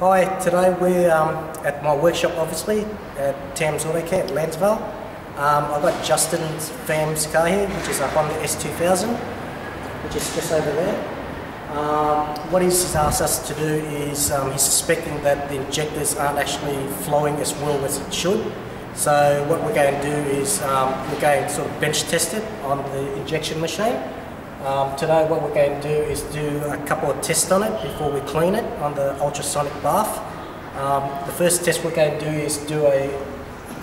Hi, today we're um, at my workshop obviously at Tams Auto Care at Lansvale. Um, I've got Justin's fam's car here, which is a Honda S2000, which is just over there. Um, what he's asked us to do is um, he's suspecting that the injectors aren't actually flowing as well as it should. So what we're going to do is um, we're going to sort of bench test it on the injection machine. Um, today what we're going to do is do a couple of tests on it before we clean it on the ultrasonic bath. Um, the first test we're going to do is do a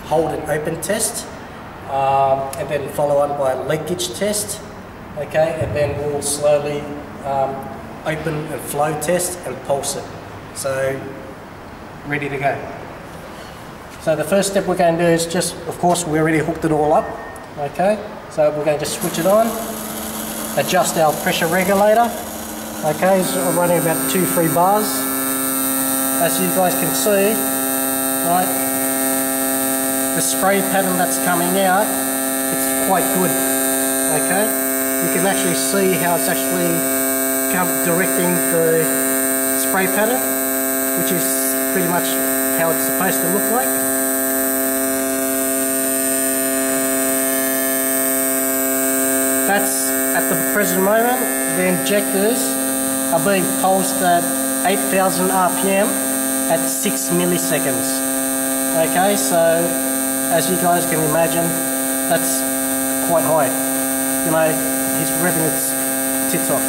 hold and open test um, and then follow on by a leakage test okay and then we'll slowly um, open and flow test and pulse it so ready to go. So the first step we're going to do is just of course we already hooked it all up okay so we're going to just switch it on adjust our pressure regulator. Okay, I'm running about two, three bars. As you guys can see, right, the spray pattern that's coming out, it's quite good. Okay, you can actually see how it's actually directing the spray pattern, which is pretty much how it's supposed to look like. That's at the present moment, the injectors are being pulsed at 8000 RPM at 6 milliseconds. Okay, so as you guys can imagine, that's quite high. You know, he's revving its tits off.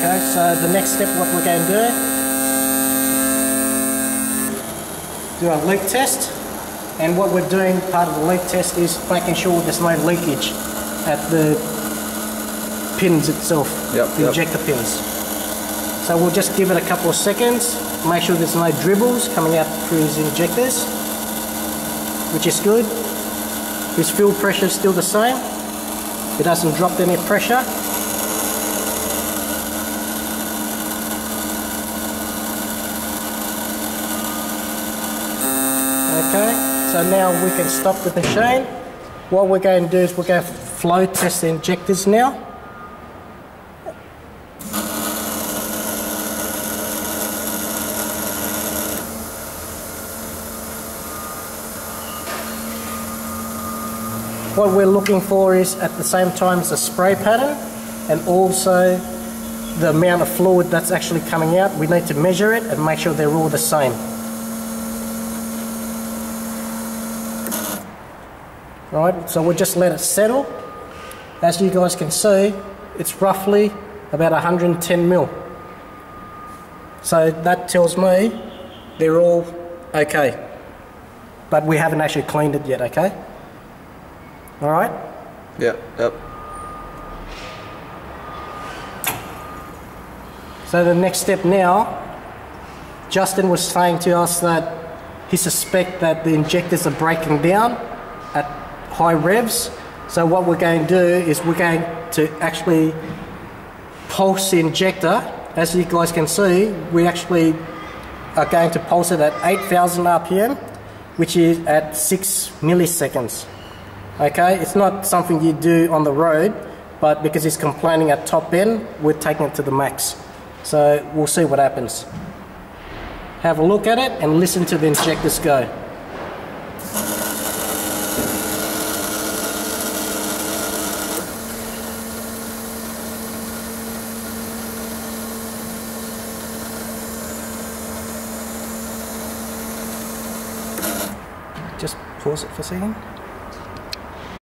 Okay, so the next step, what we're going to do, do a leak test. And what we're doing, part of the leak test is making sure there's no leakage at the pins itself, yep, the yep. injector pins. So we'll just give it a couple of seconds, make sure there's no dribbles coming out through his injectors, which is good. His fuel pressure is still the same. It hasn't dropped any pressure. Okay, so now we can stop the machine. What we're going to do is we're going to flow test the injectors now. What we're looking for is at the same time as the spray pattern and also the amount of fluid that's actually coming out. We need to measure it and make sure they're all the same. Right, so we'll just let it settle. As you guys can see, it's roughly about 110 mil. So that tells me they're all okay. But we haven't actually cleaned it yet, okay? All right? Yep, yep. So the next step now, Justin was saying to us that he suspect that the injectors are breaking down at high revs. So what we're going to do is we're going to actually pulse the injector. As you guys can see, we actually are going to pulse it at 8000 RPM, which is at 6 milliseconds. Okay, it's not something you do on the road, but because he's complaining at top end, we're taking it to the max. So we'll see what happens. Have a look at it and listen to the injectors go. Just pause it for a second.